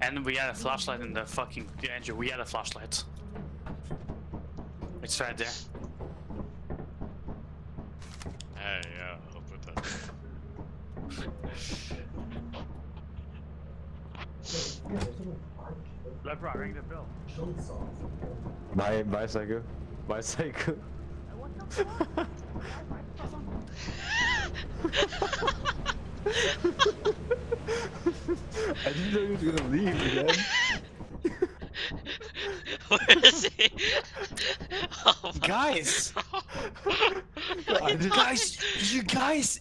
And we had a flashlight in the fucking the engine. We had a flashlight. It's right there. Hey, yeah, I'll put that. Lepra, ring the bell. Bye, bye, Psykoo. Bye, Psykoo. Didn't know he was gonna leave again. Where is he? Oh Guys! Guys! You guys!